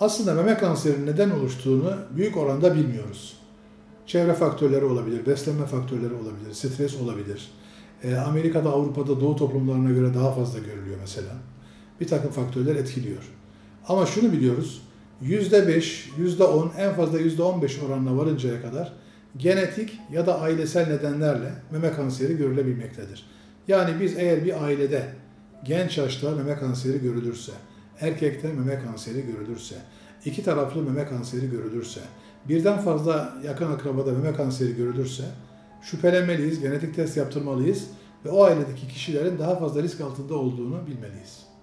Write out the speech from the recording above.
Aslında meme kanserinin neden oluştuğunu büyük oranda bilmiyoruz. Çevre faktörleri olabilir, beslenme faktörleri olabilir, stres olabilir. E, Amerika'da, Avrupa'da, Doğu toplumlarına göre daha fazla görülüyor mesela. Bir takım faktörler etkiliyor. Ama şunu biliyoruz, %5, %10, en fazla %15 oranına varıncaya kadar genetik ya da ailesel nedenlerle meme kanseri görülebilmektedir. Yani biz eğer bir ailede genç yaşta meme kanseri görülürse, erkekte meme kanseri görülürse, iki taraflı meme kanseri görülürse, birden fazla yakın akrabada meme kanseri görülürse şüphelenmeliyiz, genetik test yaptırmalıyız ve o ailedeki kişilerin daha fazla risk altında olduğunu bilmeliyiz.